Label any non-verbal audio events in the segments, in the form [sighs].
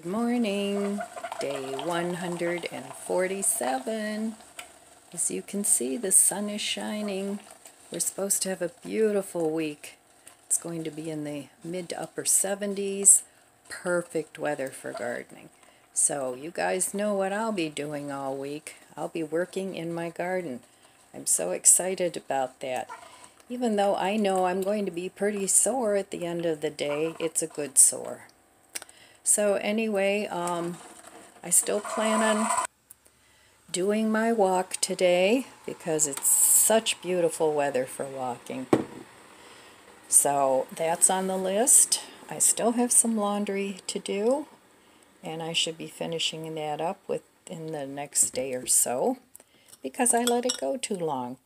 Good morning, day 147. As you can see, the sun is shining. We're supposed to have a beautiful week. It's going to be in the mid to upper 70s. Perfect weather for gardening. So you guys know what I'll be doing all week. I'll be working in my garden. I'm so excited about that. Even though I know I'm going to be pretty sore at the end of the day, it's a good sore. So anyway, um, I still plan on doing my walk today because it's such beautiful weather for walking. So that's on the list. I still have some laundry to do and I should be finishing that up within the next day or so because I let it go too long.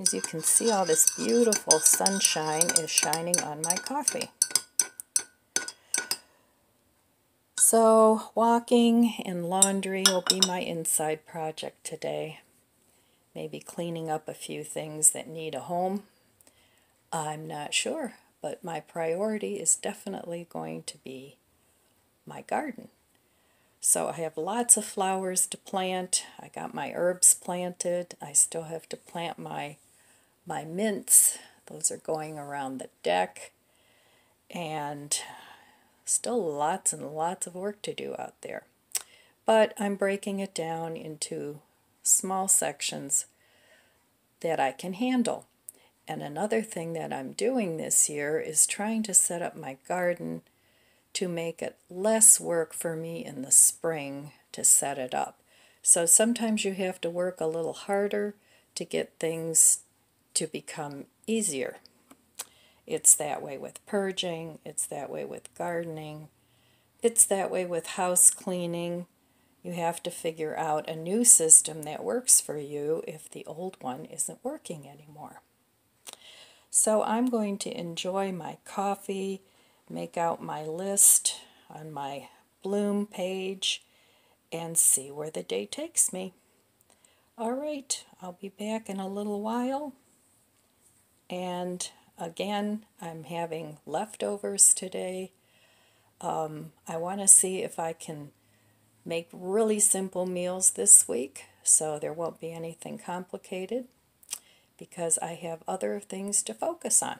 As you can see, all this beautiful sunshine is shining on my coffee. So walking and laundry will be my inside project today. Maybe cleaning up a few things that need a home. I'm not sure, but my priority is definitely going to be my garden. So I have lots of flowers to plant. I got my herbs planted. I still have to plant my my mints. Those are going around the deck. And Still lots and lots of work to do out there. But I'm breaking it down into small sections that I can handle. And another thing that I'm doing this year is trying to set up my garden to make it less work for me in the spring to set it up. So sometimes you have to work a little harder to get things to become easier. It's that way with purging, it's that way with gardening, it's that way with house cleaning. You have to figure out a new system that works for you if the old one isn't working anymore. So I'm going to enjoy my coffee, make out my list on my Bloom page, and see where the day takes me. All right, I'll be back in a little while. And Again, I'm having leftovers today. Um, I want to see if I can make really simple meals this week so there won't be anything complicated because I have other things to focus on.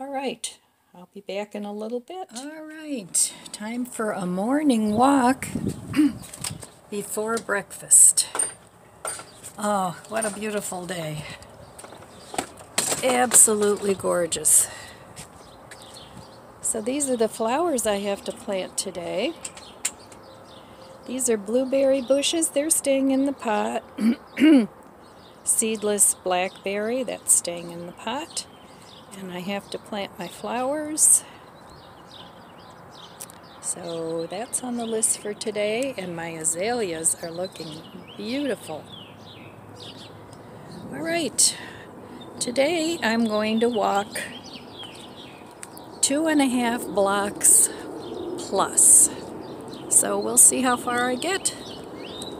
All right, I'll be back in a little bit. All right, time for a morning walk [clears throat] before breakfast. Oh, what a beautiful day absolutely gorgeous. So these are the flowers I have to plant today. These are blueberry bushes. They're staying in the pot. [clears throat] Seedless blackberry, that's staying in the pot. And I have to plant my flowers. So that's on the list for today. And my azaleas are looking beautiful. All right. Today I'm going to walk two and a half blocks plus. So we'll see how far I get.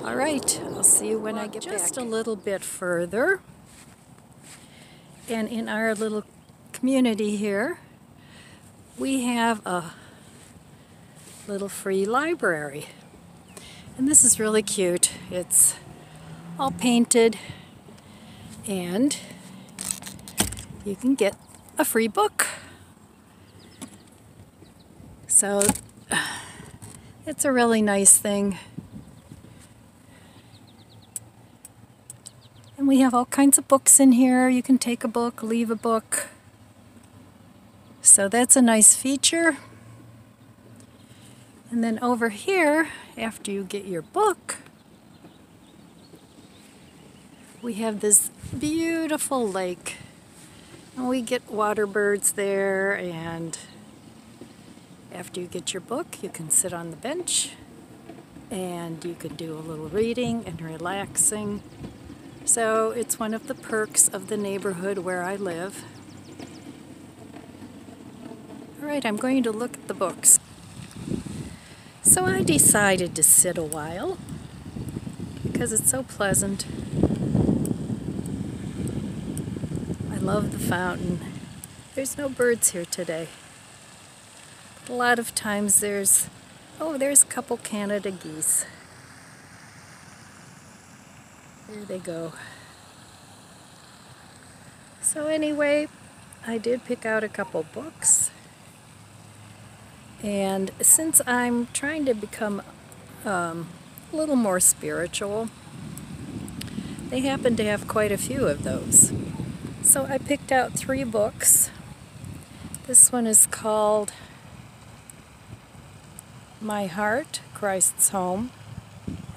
All right, I'll see you when I get just back. Just a little bit further. And in our little community here, we have a little free library. And this is really cute. It's all painted and you can get a free book. So [sighs] it's a really nice thing. And we have all kinds of books in here. You can take a book, leave a book. So that's a nice feature. And then over here, after you get your book, we have this beautiful lake. And we get water birds there and after you get your book you can sit on the bench and you can do a little reading and relaxing. So it's one of the perks of the neighborhood where I live. Alright, I'm going to look at the books. So I decided to sit a while because it's so pleasant love the fountain. There's no birds here today. A lot of times there's, Oh, there's a couple Canada geese. There they go. So anyway, I did pick out a couple books. And since I'm trying to become um, a little more spiritual, they happen to have quite a few of those. So I picked out three books. This one is called My Heart, Christ's Home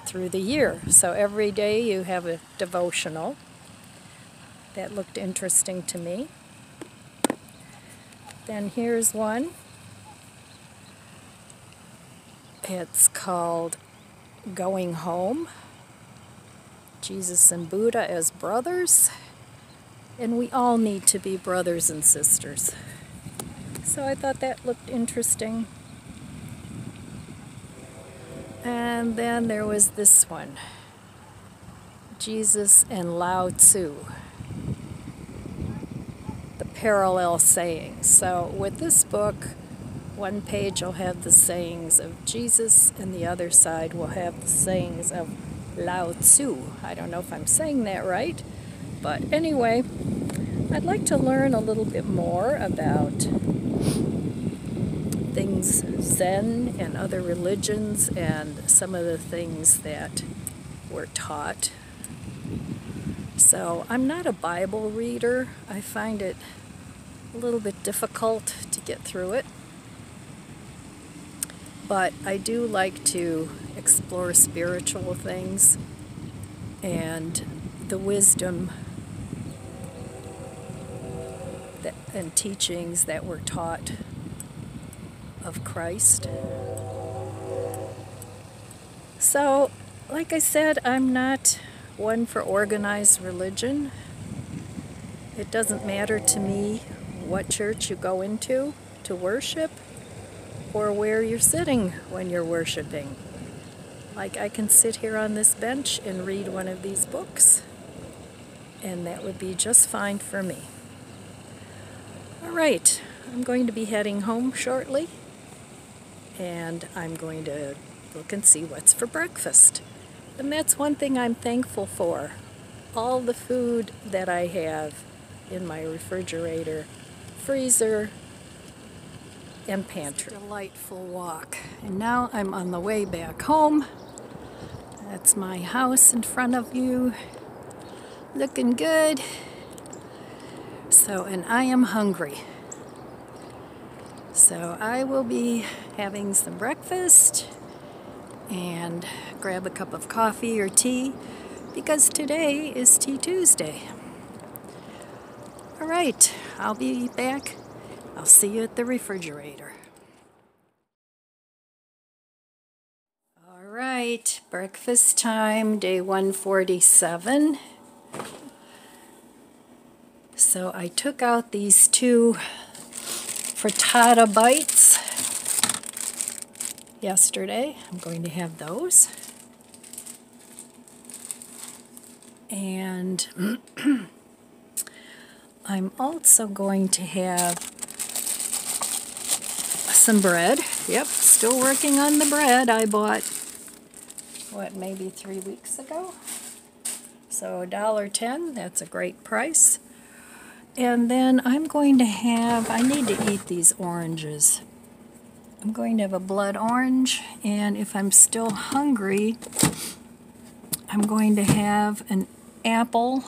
through the year. So every day you have a devotional. That looked interesting to me. Then here's one. It's called Going Home. Jesus and Buddha as brothers. And we all need to be brothers and sisters. So I thought that looked interesting. And then there was this one Jesus and Lao Tzu. The parallel sayings. So with this book, one page will have the sayings of Jesus, and the other side will have the sayings of Lao Tzu. I don't know if I'm saying that right, but anyway, I'd like to learn a little bit more about things Zen and other religions and some of the things that were taught. So I'm not a Bible reader. I find it a little bit difficult to get through it. But I do like to explore spiritual things and the wisdom and teachings that were taught of Christ. So, like I said, I'm not one for organized religion. It doesn't matter to me what church you go into to worship or where you're sitting when you're worshiping. Like I can sit here on this bench and read one of these books, and that would be just fine for me. All right, I'm going to be heading home shortly and I'm going to look and see what's for breakfast. And that's one thing I'm thankful for. All the food that I have in my refrigerator, freezer, and pantry. Delightful walk. And now I'm on the way back home. That's my house in front of you. Looking good. So, and I am hungry. So I will be having some breakfast and grab a cup of coffee or tea because today is Tea Tuesday. All right, I'll be back. I'll see you at the refrigerator. All right, breakfast time, day 147. So I took out these two frittata bites yesterday. I'm going to have those. And [clears throat] I'm also going to have some bread. Yep, still working on the bread I bought, what, maybe three weeks ago? So $1.10, that's a great price. And then I'm going to have, I need to eat these oranges. I'm going to have a blood orange, and if I'm still hungry, I'm going to have an apple.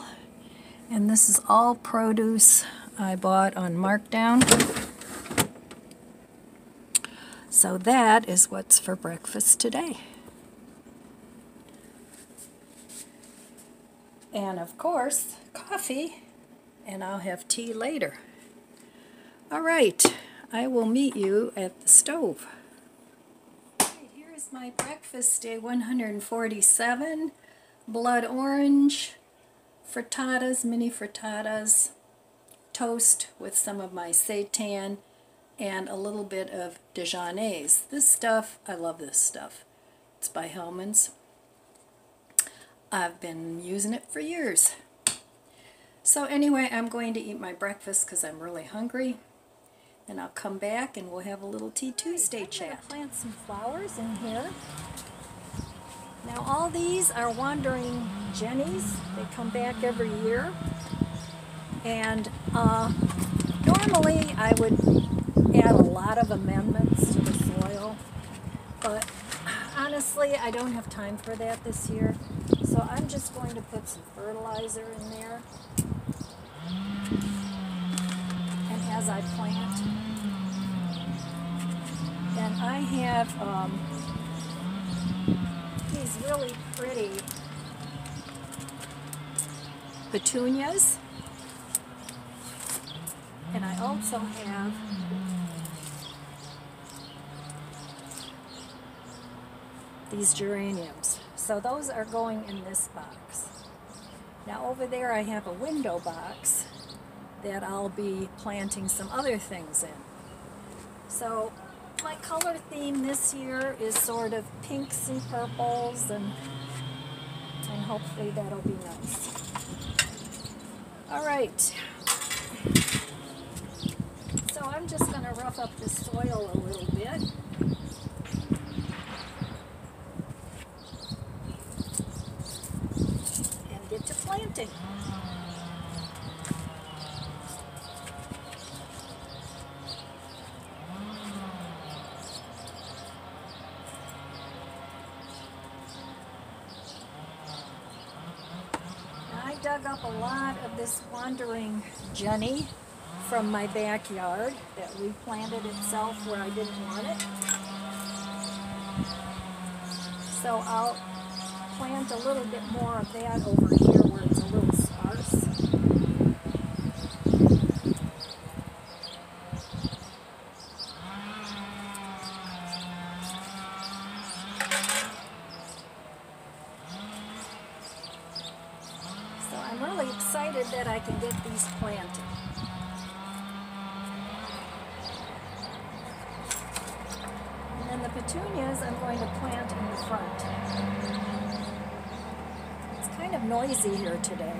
And this is all produce I bought on markdown. So that is what's for breakfast today. And of course, coffee and I'll have tea later. All right, I will meet you at the stove. Okay, here's my breakfast day 147. Blood orange, frittatas, mini frittatas, toast with some of my seitan, and a little bit of Dijonnaise. This stuff, I love this stuff. It's by Hellmann's. I've been using it for years. So anyway, I'm going to eat my breakfast because I'm really hungry. and I'll come back and we'll have a little Tea Tuesday chat. plant some flowers in here. Now all these are wandering jennies. They come back every year. And uh, normally I would add a lot of amendments to the soil, but honestly I don't have time for that this year. So I'm just going to put some fertilizer in there. And as I plant, and I have um, these really pretty petunias. And I also have these geraniums. So those are going in this box. Now over there I have a window box that I'll be planting some other things in. So my color theme this year is sort of pinks and purples and and hopefully that'll be nice. All right. So I'm just going to rough up the soil a little bit. And get to planting. I dug up a lot of this wandering Jenny from my backyard that replanted itself where I didn't want it. So I'll plant a little bit more of that over here where it's a little sparse. So I'm really excited that I can get these planted. And then the petunias I'm going to plant in the front. It's kind of noisy here today.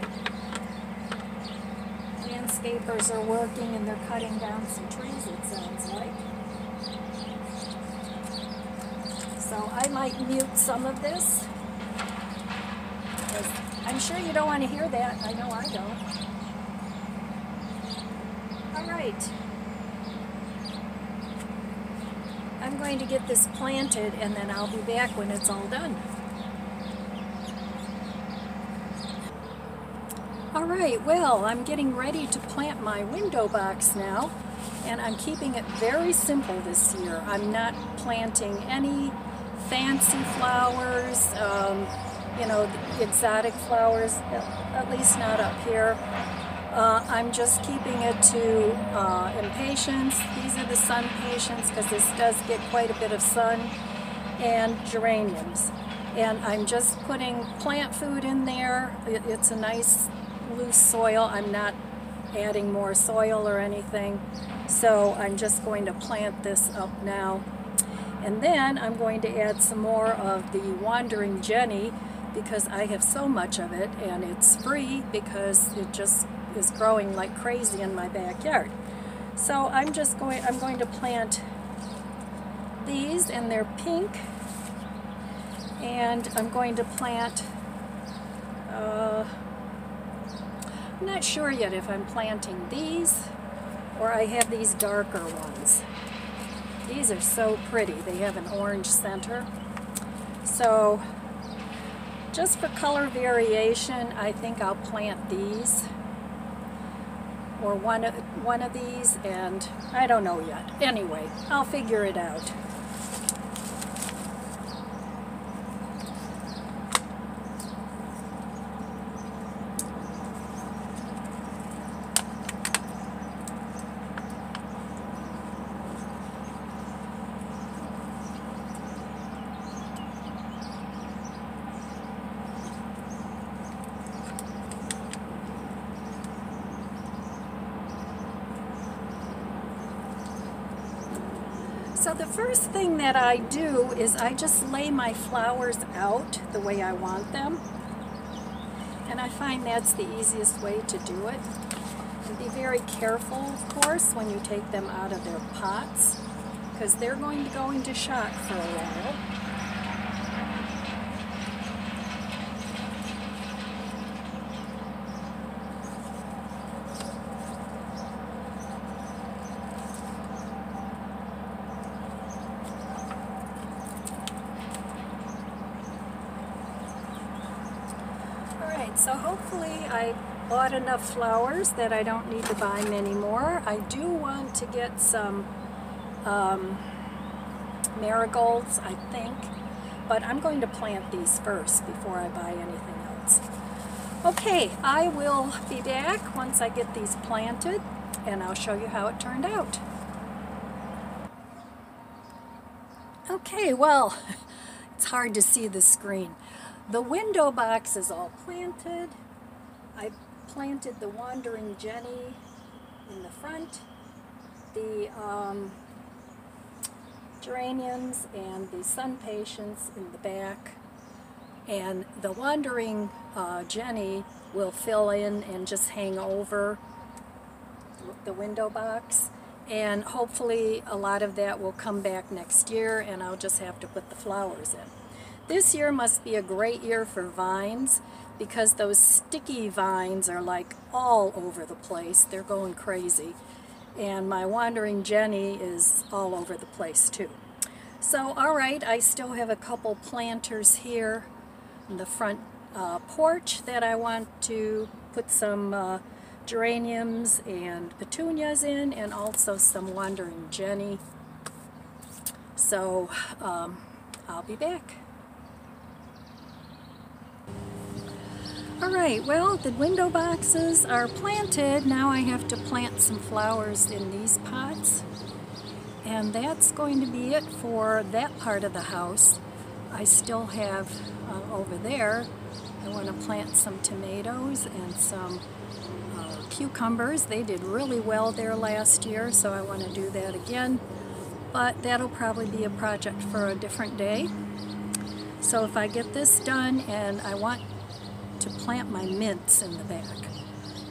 Landscapers are working and they're cutting down some trees it sounds like. So I might mute some of this. I'm sure you don't want to hear that. I know I don't. All right. I'm going to get this planted and then I'll be back when it's all done. All right, well, I'm getting ready to plant my window box now and I'm keeping it very simple this year. I'm not planting any fancy flowers, um, you know, exotic flowers, at least not up here. Uh, I'm just keeping it to uh, impatiens. These are the sun patients because this does get quite a bit of sun and geraniums. And I'm just putting plant food in there. It, it's a nice loose soil. I'm not adding more soil or anything. So I'm just going to plant this up now. And then I'm going to add some more of the Wandering Jenny because I have so much of it and it's free because it just is growing like crazy in my backyard. So I'm just going, I'm going to plant these and they're pink and I'm going to plant, uh, I'm not sure yet if I'm planting these or I have these darker ones. These are so pretty. They have an orange center. So just for color variation, I think I'll plant these or one of, one of these and I don't know yet. Anyway, I'll figure it out. So the first thing that I do is I just lay my flowers out the way I want them. And I find that's the easiest way to do it. And be very careful, of course, when you take them out of their pots, because they're going to go into shock for a while. Alright, so hopefully I bought enough flowers that I don't need to buy many more. I do want to get some um, marigolds, I think, but I'm going to plant these first before I buy anything else. Okay, I will be back once I get these planted and I'll show you how it turned out. Okay, well, [laughs] it's hard to see the screen. The window box is all planted. I planted the Wandering Jenny in the front, the um, geraniums and the SunPatiens in the back, and the Wandering uh, Jenny will fill in and just hang over the window box and hopefully a lot of that will come back next year and I'll just have to put the flowers in. This year must be a great year for vines because those sticky vines are like all over the place. They're going crazy. And my Wandering Jenny is all over the place too. So, all right, I still have a couple planters here in the front uh, porch that I want to put some uh, geraniums and petunias in and also some Wandering Jenny. So um, I'll be back. Alright, well the window boxes are planted. Now I have to plant some flowers in these pots. And that's going to be it for that part of the house. I still have uh, over there, I want to plant some tomatoes and some uh, cucumbers. They did really well there last year, so I want to do that again. But that'll probably be a project for a different day. So if I get this done, and I want to plant my mints in the back,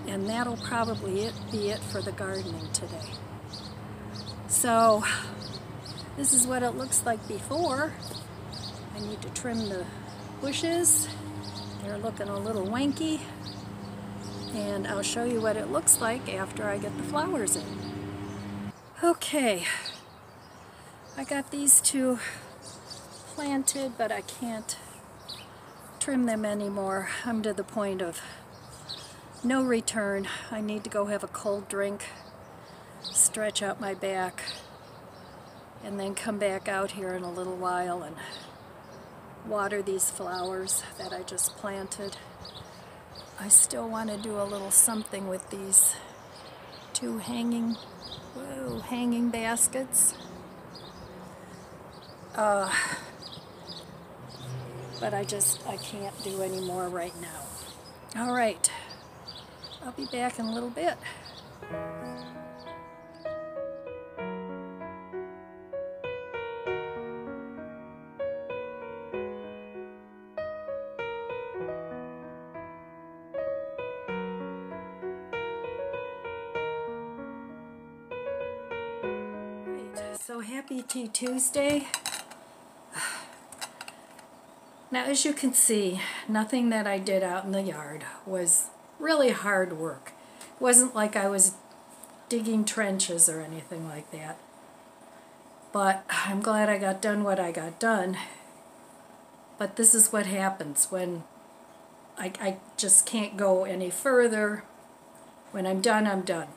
and that'll probably it, be it for the gardening today. So this is what it looks like before. I need to trim the bushes. They're looking a little wanky and I'll show you what it looks like after I get the flowers in. Okay, I got these two planted, but I can't trim them anymore. I'm to the point of no return. I need to go have a cold drink, stretch out my back, and then come back out here in a little while and water these flowers that I just planted. I still want to do a little something with these two hanging, whoa, hanging baskets. Uh, but I just, I can't do any more right now. All right, I'll be back in a little bit. So happy Tea Tuesday. Now as you can see, nothing that I did out in the yard was really hard work. It wasn't like I was digging trenches or anything like that. But I'm glad I got done what I got done. But this is what happens when I, I just can't go any further. When I'm done, I'm done.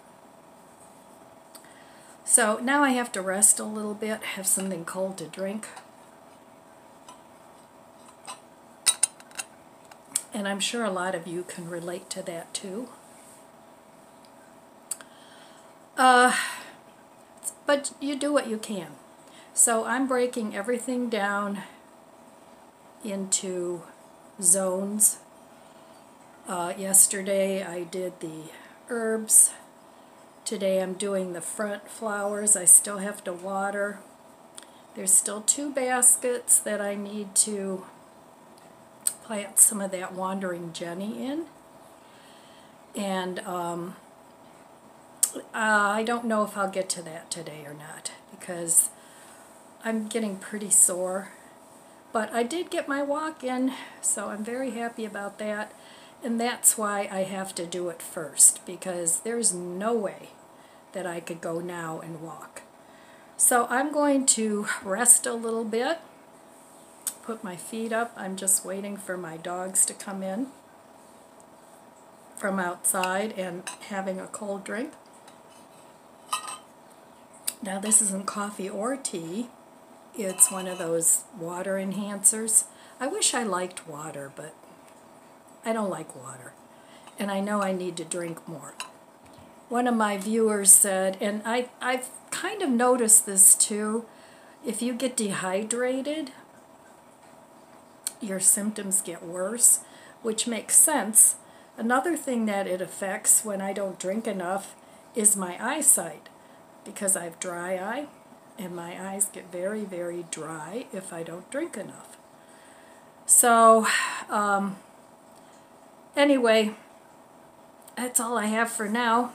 So now I have to rest a little bit, have something cold to drink. And I'm sure a lot of you can relate to that too. Uh, but you do what you can. So I'm breaking everything down into zones. Uh, yesterday I did the herbs Today I'm doing the front flowers. I still have to water. There's still two baskets that I need to plant some of that Wandering Jenny in. And um, uh, I don't know if I'll get to that today or not because I'm getting pretty sore. But I did get my walk in, so I'm very happy about that. And that's why I have to do it first because there's no way that I could go now and walk. So I'm going to rest a little bit, put my feet up. I'm just waiting for my dogs to come in from outside and having a cold drink. Now this isn't coffee or tea. It's one of those water enhancers. I wish I liked water, but I don't like water. And I know I need to drink more. One of my viewers said, and I, I've kind of noticed this too, if you get dehydrated, your symptoms get worse, which makes sense. Another thing that it affects when I don't drink enough is my eyesight because I have dry eye and my eyes get very, very dry if I don't drink enough. So, um, anyway, that's all I have for now.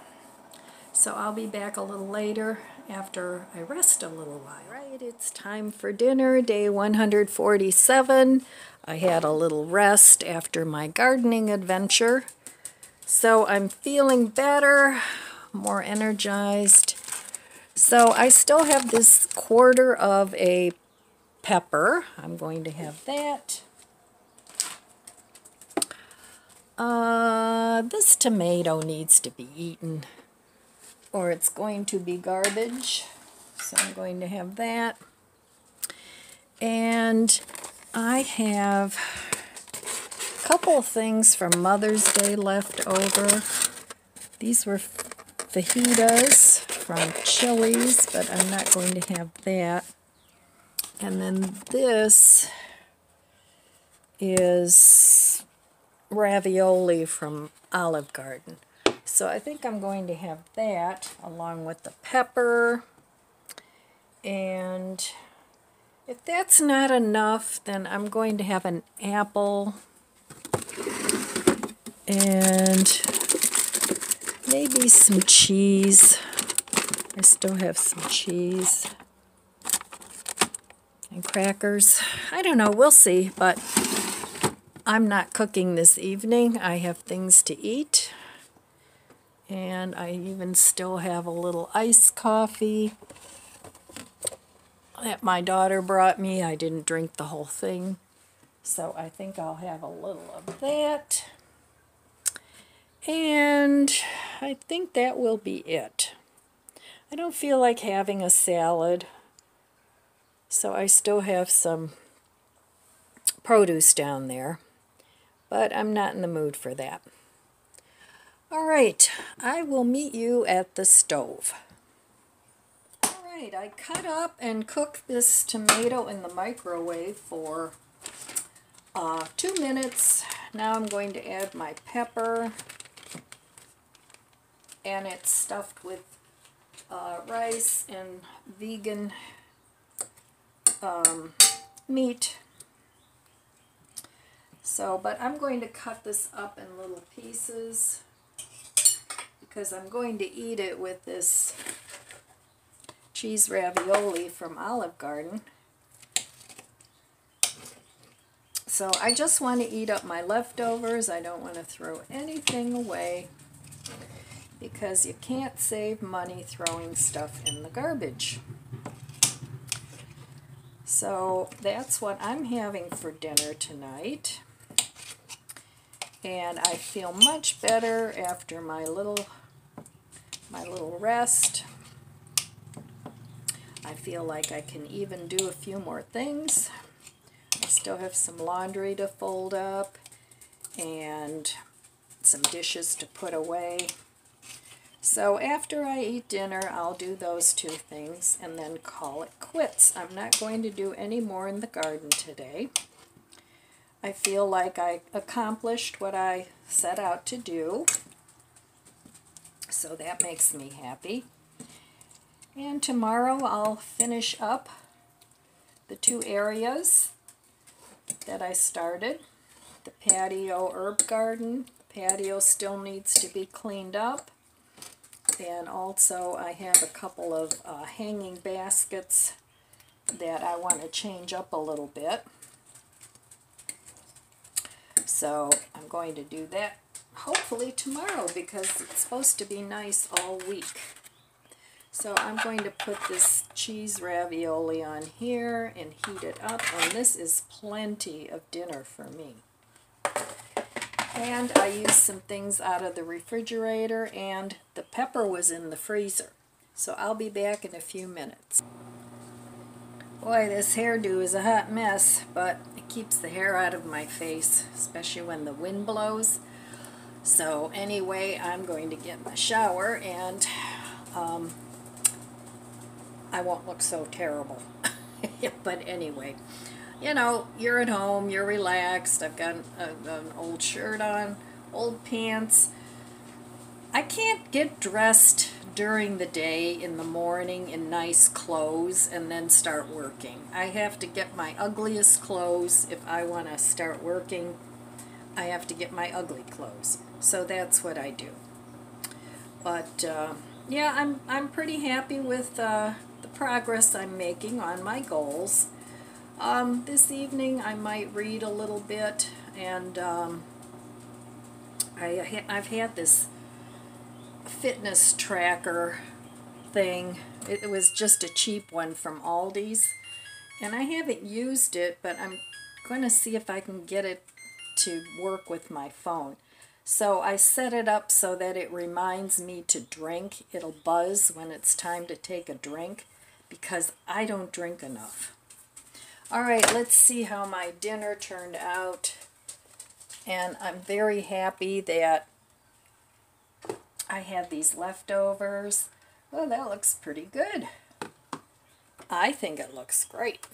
So I'll be back a little later after I rest a little while. Right, it's time for dinner, day 147. I had a little rest after my gardening adventure. So I'm feeling better, more energized. So I still have this quarter of a pepper. I'm going to have that. Uh, this tomato needs to be eaten or it's going to be garbage. So I'm going to have that. And I have a couple things from Mother's Day left over. These were fajitas from Chili's, but I'm not going to have that. And then this is ravioli from Olive Garden. So I think I'm going to have that along with the pepper. And if that's not enough, then I'm going to have an apple and maybe some cheese. I still have some cheese and crackers. I don't know, we'll see, but I'm not cooking this evening. I have things to eat. And I even still have a little iced coffee that my daughter brought me. I didn't drink the whole thing. So I think I'll have a little of that. And I think that will be it. I don't feel like having a salad, so I still have some produce down there, but I'm not in the mood for that. All right, I will meet you at the stove. All right, I cut up and cooked this tomato in the microwave for uh, two minutes. Now I'm going to add my pepper, and it's stuffed with uh, rice and vegan um, meat. So, but I'm going to cut this up in little pieces because I'm going to eat it with this cheese ravioli from Olive Garden. So I just want to eat up my leftovers. I don't want to throw anything away because you can't save money throwing stuff in the garbage. So that's what I'm having for dinner tonight. And I feel much better after my little my little rest. I feel like I can even do a few more things. I still have some laundry to fold up and some dishes to put away. So after I eat dinner, I'll do those two things and then call it quits. I'm not going to do any more in the garden today. I feel like I accomplished what I set out to do. So that makes me happy. And tomorrow I'll finish up the two areas that I started. The patio herb garden. The patio still needs to be cleaned up And also I have a couple of uh, hanging baskets that I want to change up a little bit. So I'm going to do that hopefully tomorrow because it's supposed to be nice all week. So I'm going to put this cheese ravioli on here and heat it up. And this is plenty of dinner for me. And I used some things out of the refrigerator and the pepper was in the freezer. So I'll be back in a few minutes. Boy, this hairdo is a hot mess, but it keeps the hair out of my face, especially when the wind blows. So anyway, I'm going to get in the shower and um, I won't look so terrible. [laughs] but anyway, you know, you're at home, you're relaxed. I've got a, an old shirt on, old pants. I can't get dressed during the day in the morning in nice clothes and then start working. I have to get my ugliest clothes if I want to start working. I have to get my ugly clothes. So that's what I do. But uh, yeah, I'm I'm pretty happy with uh, the progress I'm making on my goals. Um, this evening I might read a little bit and um, I, I've had this fitness tracker thing. It, it was just a cheap one from Aldi's and I haven't used it but I'm going to see if I can get it to work with my phone. So I set it up so that it reminds me to drink. It'll buzz when it's time to take a drink because I don't drink enough. All right, let's see how my dinner turned out. And I'm very happy that I had these leftovers. Oh, that looks pretty good. I think it looks great.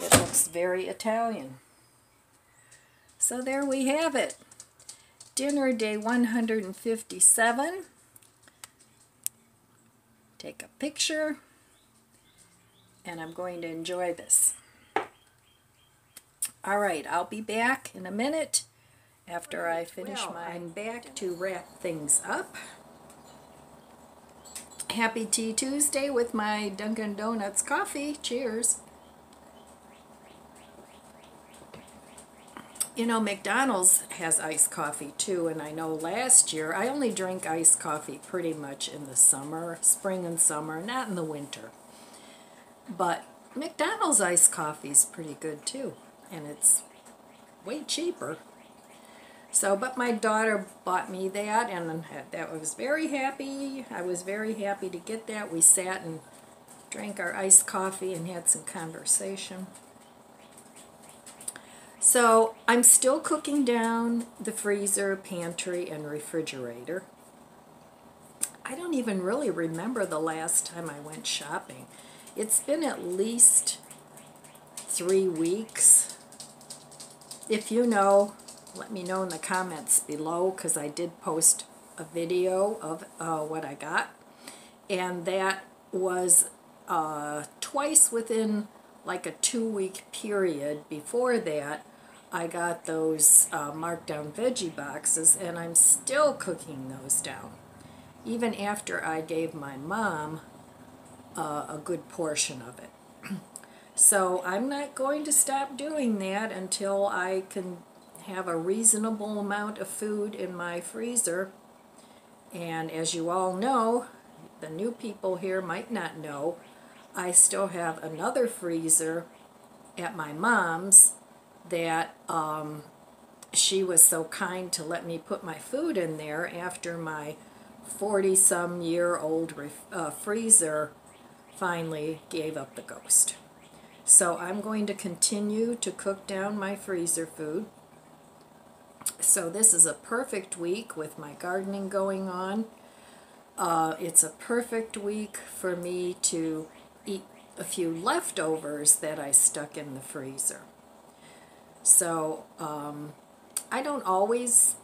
It looks very Italian. So there we have it. Dinner day 157. Take a picture and I'm going to enjoy this. All right, I'll be back in a minute after I finish well, my... I'm back to wrap things up. Happy Tea Tuesday with my Dunkin' Donuts coffee. Cheers. You know, McDonald's has iced coffee too, and I know last year I only drink iced coffee pretty much in the summer, spring and summer, not in the winter. But McDonald's iced coffee is pretty good too, and it's way cheaper. So, but my daughter bought me that, and that was very happy. I was very happy to get that. We sat and drank our iced coffee and had some conversation. So, I'm still cooking down the freezer, pantry, and refrigerator. I don't even really remember the last time I went shopping. It's been at least three weeks. If you know, let me know in the comments below because I did post a video of uh, what I got. And that was uh, twice within like a two-week period before that I got those uh, markdown veggie boxes and I'm still cooking those down. Even after I gave my mom uh, a good portion of it. [clears throat] so I'm not going to stop doing that until I can have a reasonable amount of food in my freezer. And as you all know, the new people here might not know, I still have another freezer at my mom's that um, she was so kind to let me put my food in there after my 40 some year old uh, freezer finally gave up the ghost. So I'm going to continue to cook down my freezer food. So this is a perfect week with my gardening going on. Uh, it's a perfect week for me to eat a few leftovers that I stuck in the freezer. So um, I don't always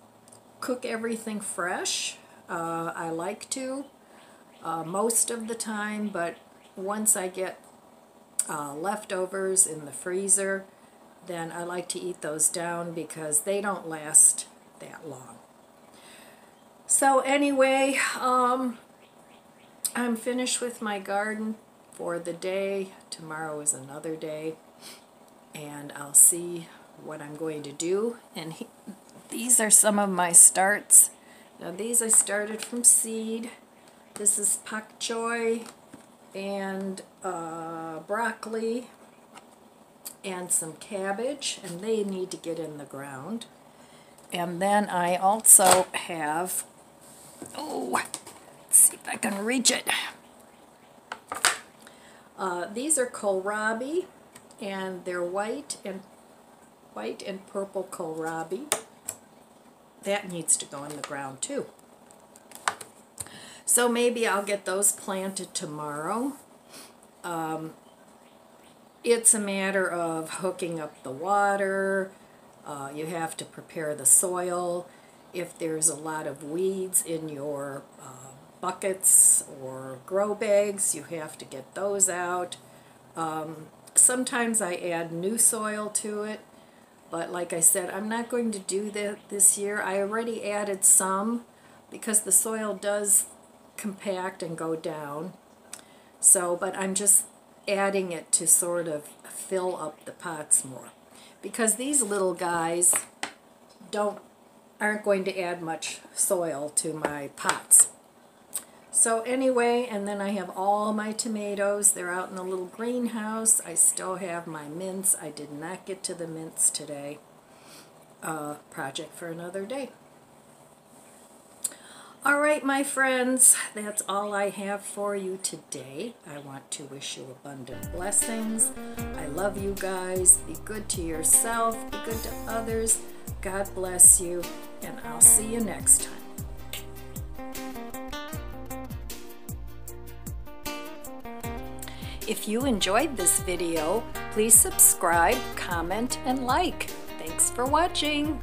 cook everything fresh. Uh, I like to uh, most of the time, but once I get uh, leftovers in the freezer, then I like to eat those down because they don't last that long. So anyway, um, I'm finished with my garden for the day. Tomorrow is another day. And I'll see what I'm going to do. And he, these are some of my starts. Now these I started from seed. This is pak choi and uh, broccoli and some cabbage and they need to get in the ground. And then I also have, oh, let's see if I can reach it. Uh, these are kohlrabi and they're white and white and purple kohlrabi. That needs to go in the ground too. So maybe I'll get those planted tomorrow. Um, it's a matter of hooking up the water. Uh, you have to prepare the soil. If there's a lot of weeds in your uh, buckets or grow bags, you have to get those out. Um, sometimes I add new soil to it, but like I said, I'm not going to do that this year. I already added some because the soil does compact and go down. So, but I'm just adding it to sort of fill up the pots more. Because these little guys don't aren't going to add much soil to my pots. So anyway, and then I have all my tomatoes. They're out in the little greenhouse. I still have my mints. I did not get to the mints today. Uh, project for another day. All right, my friends, that's all I have for you today. I want to wish you abundant blessings. I love you guys. Be good to yourself, be good to others. God bless you, and I'll see you next time. If you enjoyed this video, please subscribe, comment, and like. Thanks for watching.